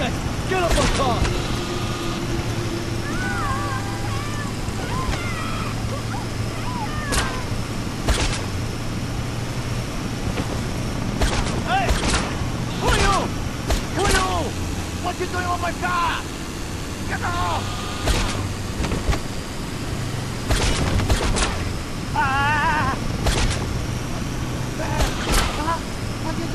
Okay, get up on car. Hey! Who are you? Who are you? What you doing on my car? Get off! Ah! What are you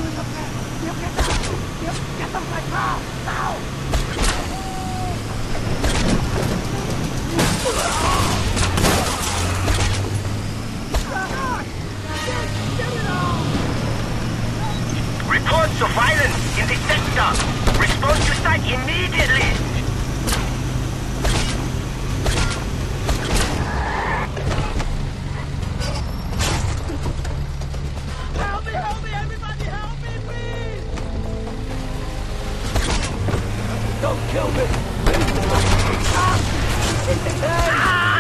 of violence in the sector. Respond to site immediately. Help me! Help me! Everybody help me, please! Don't kill me. Want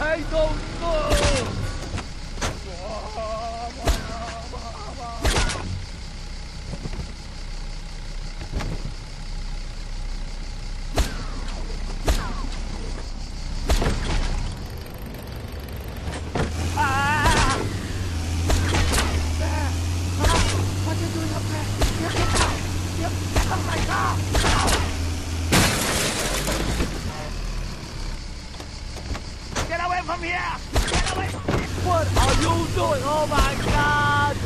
开走一。from here! Get away! What are you doing? Oh my god!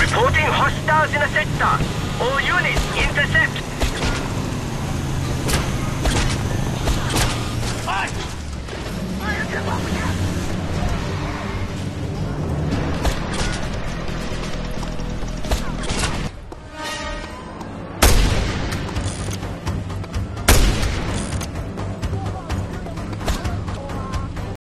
Reporting hostiles in a sector. All units intercept.